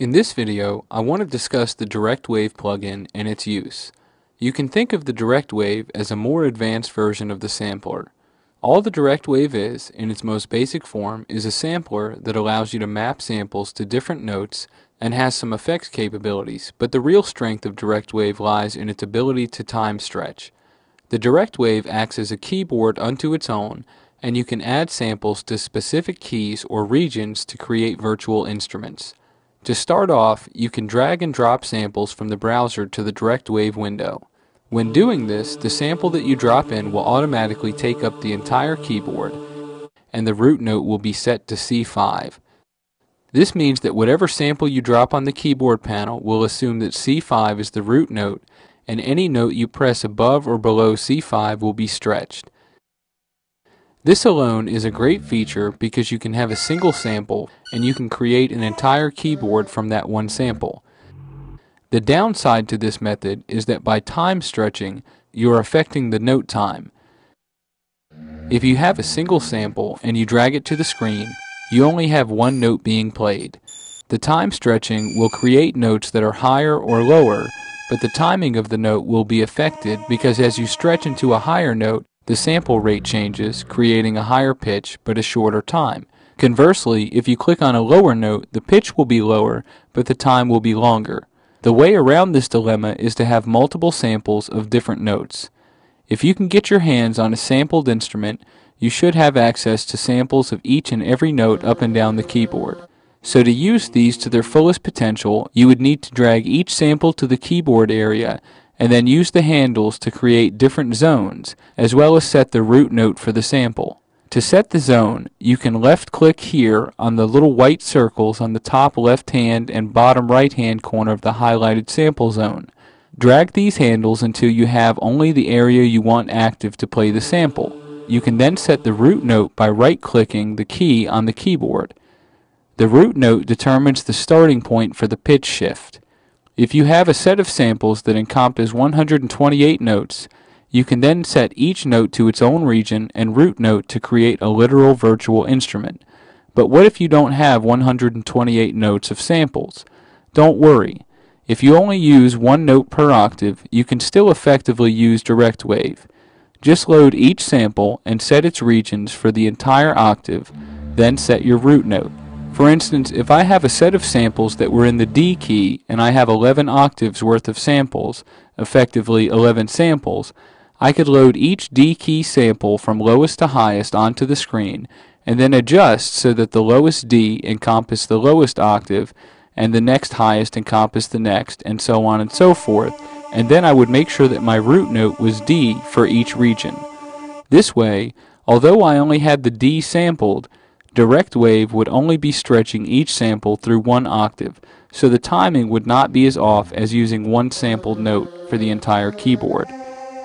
In this video, I want to discuss the DirectWave plugin and its use. You can think of the DirectWave as a more advanced version of the sampler. All the DirectWave is, in its most basic form, is a sampler that allows you to map samples to different notes and has some effects capabilities, but the real strength of DirectWave lies in its ability to time stretch. The DirectWave acts as a keyboard unto its own, and you can add samples to specific keys or regions to create virtual instruments. To start off, you can drag and drop samples from the browser to the DirectWave window. When doing this, the sample that you drop in will automatically take up the entire keyboard, and the root note will be set to C5. This means that whatever sample you drop on the keyboard panel will assume that C5 is the root note, and any note you press above or below C5 will be stretched. This alone is a great feature because you can have a single sample and you can create an entire keyboard from that one sample. The downside to this method is that by time stretching, you are affecting the note time. If you have a single sample and you drag it to the screen, you only have one note being played. The time stretching will create notes that are higher or lower, but the timing of the note will be affected because as you stretch into a higher note, the sample rate changes, creating a higher pitch but a shorter time. Conversely, if you click on a lower note, the pitch will be lower, but the time will be longer. The way around this dilemma is to have multiple samples of different notes. If you can get your hands on a sampled instrument, you should have access to samples of each and every note up and down the keyboard. So to use these to their fullest potential, you would need to drag each sample to the keyboard area and then use the handles to create different zones, as well as set the root note for the sample. To set the zone, you can left click here on the little white circles on the top left hand and bottom right hand corner of the highlighted sample zone. Drag these handles until you have only the area you want active to play the sample. You can then set the root note by right clicking the key on the keyboard. The root note determines the starting point for the pitch shift. If you have a set of samples that encompass 128 notes, you can then set each note to its own region and root note to create a literal virtual instrument. But what if you don't have 128 notes of samples? Don't worry. If you only use one note per octave, you can still effectively use DirectWave. Just load each sample and set its regions for the entire octave, then set your root note. For instance, if I have a set of samples that were in the D key and I have 11 octaves worth of samples, effectively 11 samples, I could load each D key sample from lowest to highest onto the screen and then adjust so that the lowest D encompass the lowest octave and the next highest encompass the next and so on and so forth and then I would make sure that my root note was D for each region. This way, although I only had the D sampled, DirectWave would only be stretching each sample through one octave, so the timing would not be as off as using one sampled note for the entire keyboard.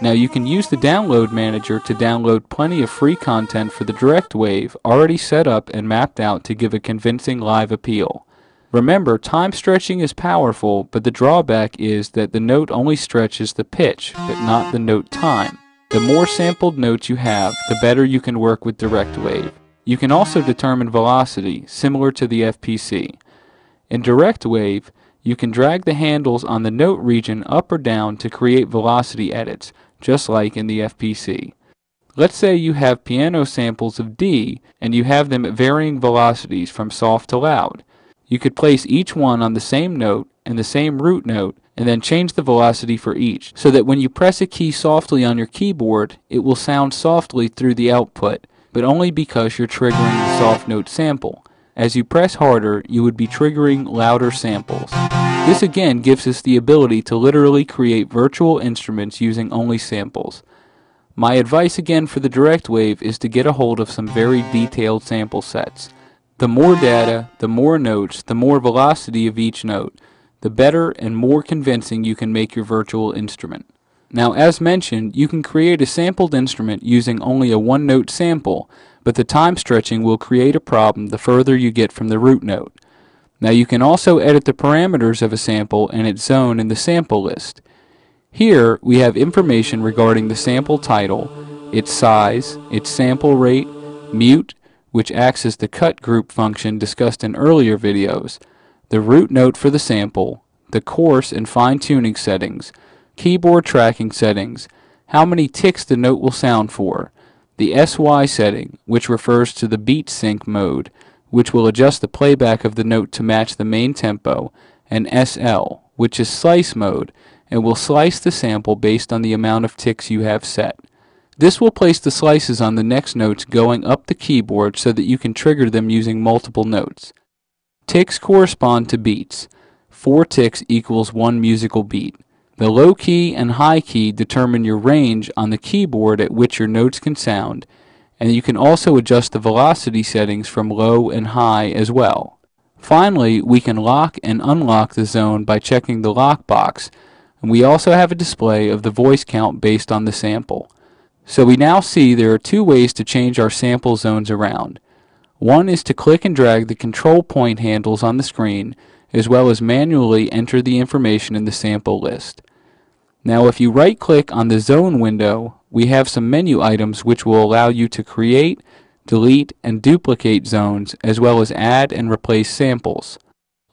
Now you can use the download manager to download plenty of free content for the DirectWave already set up and mapped out to give a convincing live appeal. Remember, time stretching is powerful, but the drawback is that the note only stretches the pitch, but not the note time. The more sampled notes you have, the better you can work with DirectWave. You can also determine velocity, similar to the FPC. In DirectWave, you can drag the handles on the note region up or down to create velocity edits, just like in the FPC. Let's say you have piano samples of D and you have them at varying velocities from soft to loud. You could place each one on the same note and the same root note and then change the velocity for each so that when you press a key softly on your keyboard, it will sound softly through the output but only because you're triggering the soft note sample. As you press harder, you would be triggering louder samples. This again gives us the ability to literally create virtual instruments using only samples. My advice again for the DirectWave is to get a hold of some very detailed sample sets. The more data, the more notes, the more velocity of each note, the better and more convincing you can make your virtual instrument. Now, as mentioned, you can create a sampled instrument using only a one note sample, but the time stretching will create a problem the further you get from the root note. Now, you can also edit the parameters of a sample and its zone in the sample list. Here, we have information regarding the sample title, its size, its sample rate, mute, which acts as the cut group function discussed in earlier videos, the root note for the sample, the coarse and fine tuning settings, keyboard tracking settings, how many ticks the note will sound for, the SY setting, which refers to the beat sync mode, which will adjust the playback of the note to match the main tempo, and SL, which is slice mode, and will slice the sample based on the amount of ticks you have set. This will place the slices on the next notes going up the keyboard so that you can trigger them using multiple notes. Ticks correspond to beats. Four ticks equals one musical beat. The low key and high key determine your range on the keyboard at which your notes can sound, and you can also adjust the velocity settings from low and high as well. Finally, we can lock and unlock the zone by checking the lock box, and we also have a display of the voice count based on the sample. So we now see there are two ways to change our sample zones around. One is to click and drag the control point handles on the screen, as well as manually enter the information in the sample list. Now if you right click on the zone window, we have some menu items which will allow you to create, delete, and duplicate zones, as well as add and replace samples.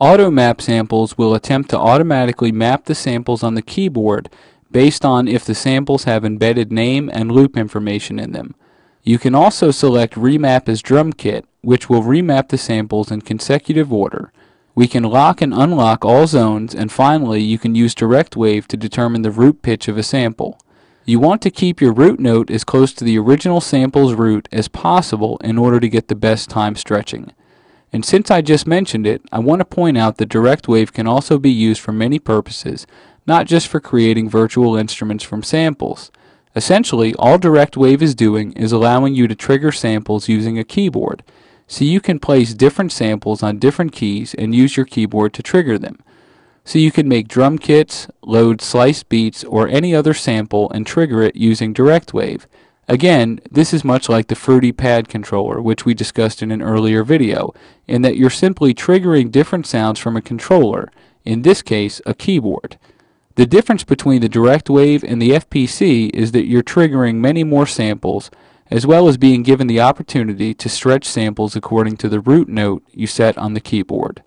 Auto map samples will attempt to automatically map the samples on the keyboard based on if the samples have embedded name and loop information in them. You can also select Remap as Drum Kit, which will remap the samples in consecutive order. We can lock and unlock all zones, and finally you can use Direct Wave to determine the root pitch of a sample. You want to keep your root note as close to the original sample's root as possible in order to get the best time stretching. And since I just mentioned it, I want to point out that Direct Wave can also be used for many purposes, not just for creating virtual instruments from samples. Essentially, all Direct Wave is doing is allowing you to trigger samples using a keyboard, so you can place different samples on different keys and use your keyboard to trigger them. So you can make drum kits, load sliced beats, or any other sample and trigger it using DirectWave. Again, this is much like the Fruity Pad controller, which we discussed in an earlier video, in that you're simply triggering different sounds from a controller, in this case, a keyboard. The difference between the direct wave and the FPC is that you're triggering many more samples, as well as being given the opportunity to stretch samples according to the root note you set on the keyboard.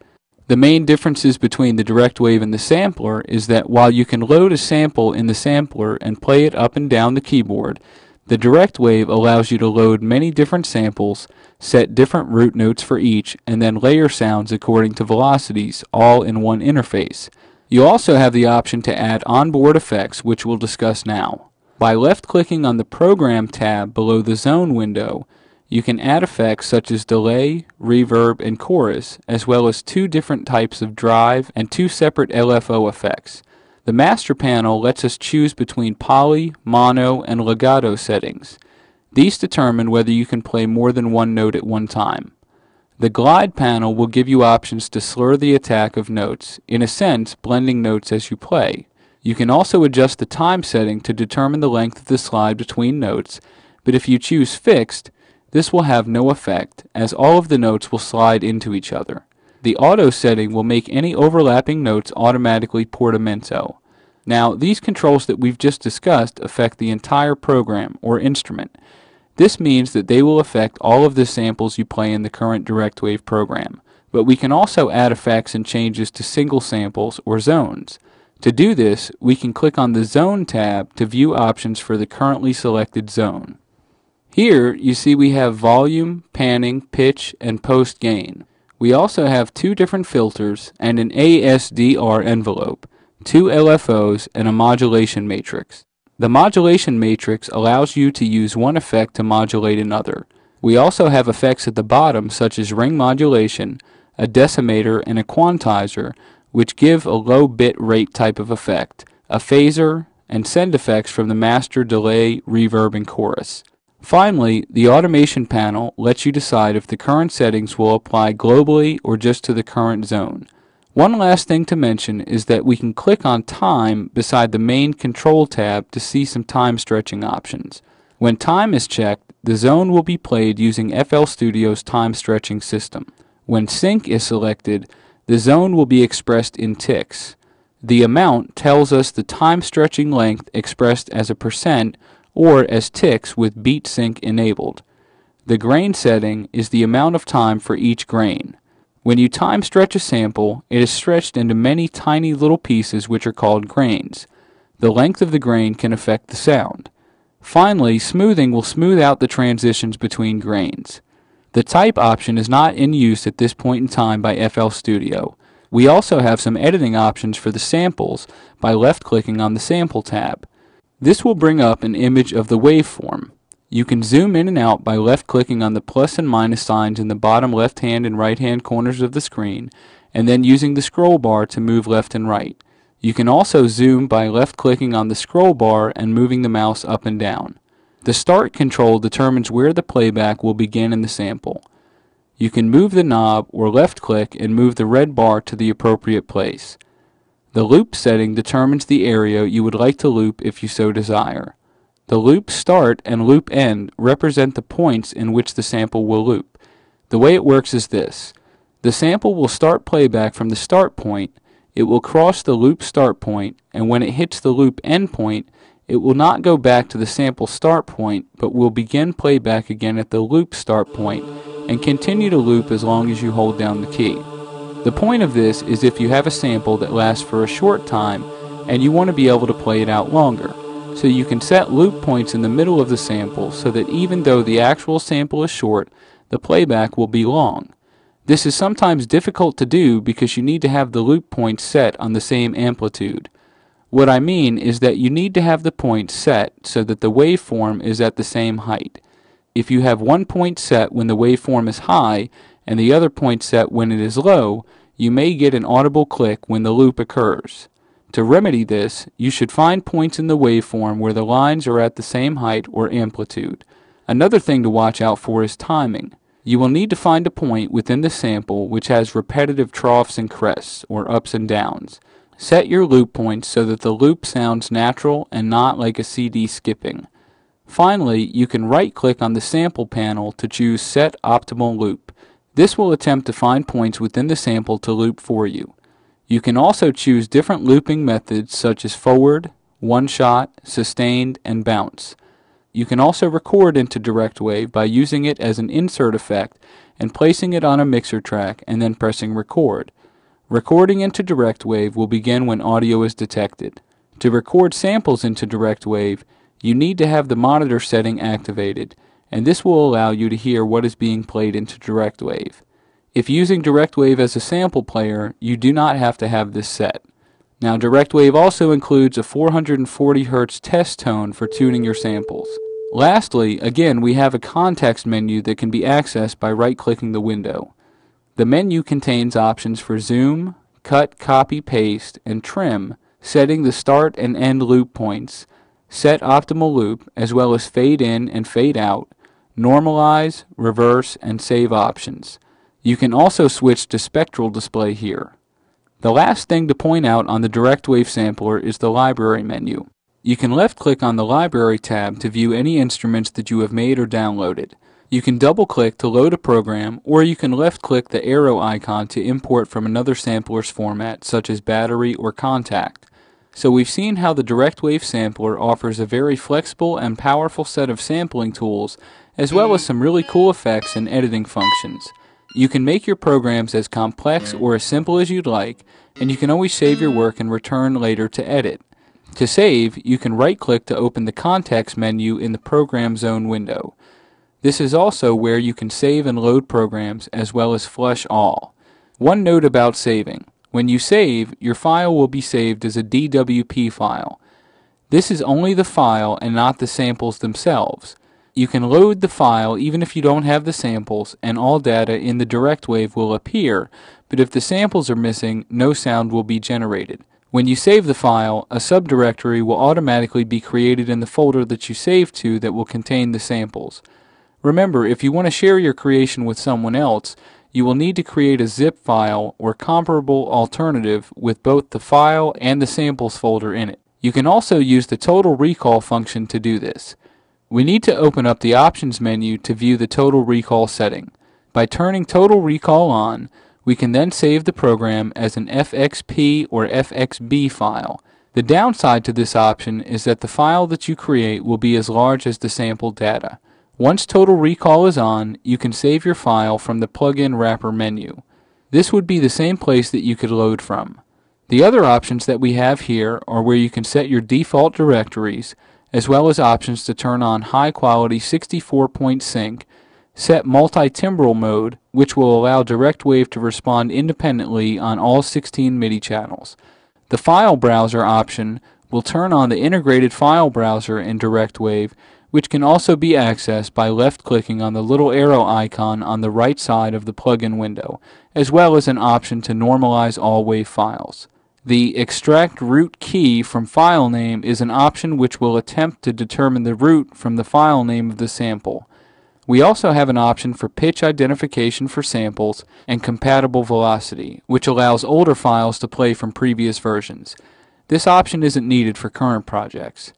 The main differences between the direct wave and the sampler is that while you can load a sample in the sampler and play it up and down the keyboard, the direct wave allows you to load many different samples, set different root notes for each, and then layer sounds according to velocities, all in one interface. You also have the option to add onboard effects, which we'll discuss now. By left-clicking on the Program tab below the Zone window, you can add effects such as delay, reverb, and chorus, as well as two different types of drive and two separate LFO effects. The master panel lets us choose between poly, mono, and legato settings. These determine whether you can play more than one note at one time. The glide panel will give you options to slur the attack of notes, in a sense blending notes as you play. You can also adjust the time setting to determine the length of the slide between notes, but if you choose fixed, this will have no effect, as all of the notes will slide into each other. The auto setting will make any overlapping notes automatically portamento. Now, these controls that we've just discussed affect the entire program or instrument, this means that they will affect all of the samples you play in the current direct wave program, but we can also add effects and changes to single samples or zones. To do this, we can click on the Zone tab to view options for the currently selected zone. Here, you see we have volume, panning, pitch, and post gain. We also have two different filters and an ASDR envelope, two LFOs, and a modulation matrix. The modulation matrix allows you to use one effect to modulate another. We also have effects at the bottom such as ring modulation, a decimator, and a quantizer, which give a low bit rate type of effect, a phaser, and send effects from the master, delay, reverb, and chorus. Finally, the automation panel lets you decide if the current settings will apply globally or just to the current zone. One last thing to mention is that we can click on Time beside the main Control tab to see some time stretching options. When time is checked, the zone will be played using FL Studio's time stretching system. When Sync is selected, the zone will be expressed in ticks. The amount tells us the time stretching length expressed as a percent or as ticks with beat sync enabled. The grain setting is the amount of time for each grain. When you time stretch a sample, it is stretched into many tiny little pieces which are called grains. The length of the grain can affect the sound. Finally, smoothing will smooth out the transitions between grains. The type option is not in use at this point in time by FL Studio. We also have some editing options for the samples by left clicking on the Sample tab. This will bring up an image of the waveform. You can zoom in and out by left clicking on the plus and minus signs in the bottom left hand and right hand corners of the screen and then using the scroll bar to move left and right. You can also zoom by left clicking on the scroll bar and moving the mouse up and down. The start control determines where the playback will begin in the sample. You can move the knob or left click and move the red bar to the appropriate place. The loop setting determines the area you would like to loop if you so desire. The loop start and loop end represent the points in which the sample will loop. The way it works is this. The sample will start playback from the start point, it will cross the loop start point, and when it hits the loop end point, it will not go back to the sample start point, but will begin playback again at the loop start point and continue to loop as long as you hold down the key. The point of this is if you have a sample that lasts for a short time and you want to be able to play it out longer. So you can set loop points in the middle of the sample so that even though the actual sample is short, the playback will be long. This is sometimes difficult to do because you need to have the loop points set on the same amplitude. What I mean is that you need to have the point set so that the waveform is at the same height. If you have one point set when the waveform is high and the other point set when it is low, you may get an audible click when the loop occurs. To remedy this, you should find points in the waveform where the lines are at the same height or amplitude. Another thing to watch out for is timing. You will need to find a point within the sample which has repetitive troughs and crests, or ups and downs. Set your loop points so that the loop sounds natural and not like a CD skipping. Finally, you can right-click on the sample panel to choose Set Optimal Loop. This will attempt to find points within the sample to loop for you. You can also choose different looping methods such as forward, one shot, sustained, and bounce. You can also record into DirectWave by using it as an insert effect and placing it on a mixer track and then pressing record. Recording into DirectWave will begin when audio is detected. To record samples into DirectWave, you need to have the monitor setting activated, and this will allow you to hear what is being played into DirectWave. If using DirectWave as a sample player, you do not have to have this set. Now DirectWave also includes a 440 Hz test tone for tuning your samples. Lastly, again, we have a context menu that can be accessed by right-clicking the window. The menu contains options for zoom, cut, copy, paste, and trim, setting the start and end loop points, set optimal loop, as well as fade in and fade out, normalize, reverse, and save options. You can also switch to spectral display here. The last thing to point out on the direct wave sampler is the library menu. You can left click on the library tab to view any instruments that you have made or downloaded. You can double click to load a program or you can left click the arrow icon to import from another sampler's format such as battery or Kontakt. So we've seen how the DirectWave sampler offers a very flexible and powerful set of sampling tools as well as some really cool effects and editing functions. You can make your programs as complex or as simple as you'd like, and you can always save your work and return later to edit. To save, you can right-click to open the context menu in the Program Zone window. This is also where you can save and load programs as well as flush all. One note about saving. When you save, your file will be saved as a DWP file. This is only the file and not the samples themselves. You can load the file even if you don't have the samples, and all data in the DirectWave will appear, but if the samples are missing, no sound will be generated. When you save the file, a subdirectory will automatically be created in the folder that you saved to that will contain the samples. Remember, if you want to share your creation with someone else, you will need to create a zip file or comparable alternative with both the file and the samples folder in it. You can also use the total recall function to do this. We need to open up the options menu to view the total recall setting. By turning total recall on, we can then save the program as an FXP or FXB file. The downside to this option is that the file that you create will be as large as the sample data. Once total recall is on, you can save your file from the plugin wrapper menu. This would be the same place that you could load from. The other options that we have here are where you can set your default directories, as well as options to turn on high quality 64 point sinc, set multi-timbral mode, which will allow DirectWave to respond independently on all 16 MIDI channels. The file browser option will turn on the integrated file browser in DirectWave, which can also be accessed by left-clicking on the little arrow icon on the right side of the plugin window, as well as an option to normalize all WAV files. The extract root key from file name is an option which will attempt to determine the root from the file name of the sample. We also have an option for pitch identification for samples and compatible velocity, which allows older files to play from previous versions. This option isn't needed for current projects.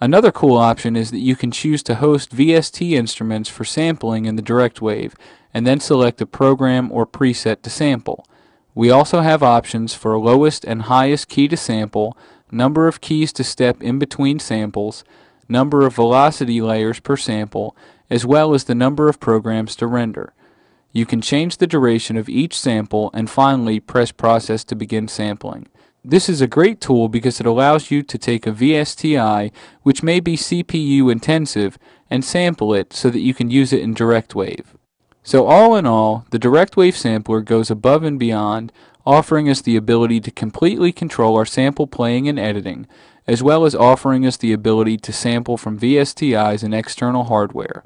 Another cool option is that you can choose to host VST instruments for sampling in the DirectWave and then select a program or preset to sample. We also have options for lowest and highest key to sample, number of keys to step in between samples, number of velocity layers per sample, as well as the number of programs to render. You can change the duration of each sample and finally press process to begin sampling. This is a great tool because it allows you to take a VSTI, which may be CPU intensive, and sample it so that you can use it in DirectWave. So all in all, the DirectWave sampler goes above and beyond, offering us the ability to completely control our sample playing and editing, as well as offering us the ability to sample from VSTIs and external hardware.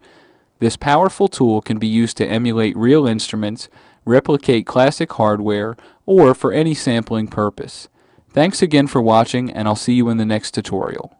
This powerful tool can be used to emulate real instruments, replicate classic hardware, or for any sampling purpose. Thanks again for watching and I'll see you in the next tutorial.